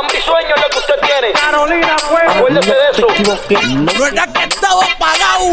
Ambisueño es lo que usted tiene. Carolina, pues. Acuérdese de eso. No es que estaba pagado.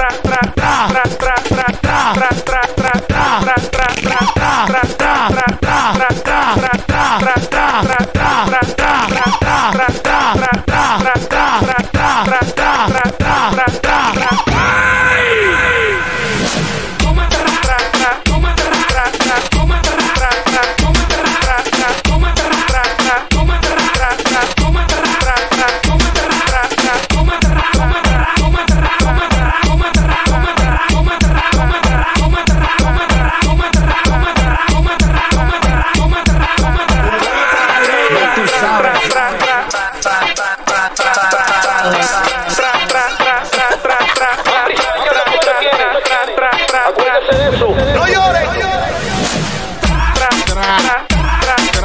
tra tra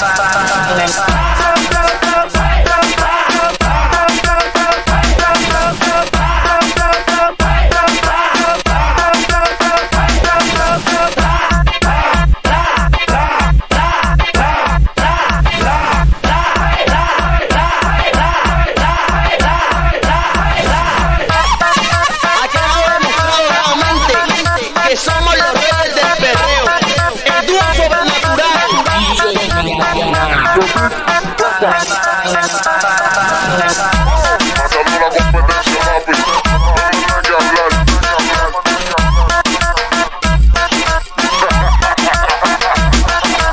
bang bang bang bang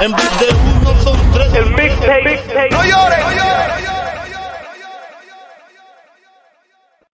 En vez de uno son tres. El mixtape. No llores. No llores.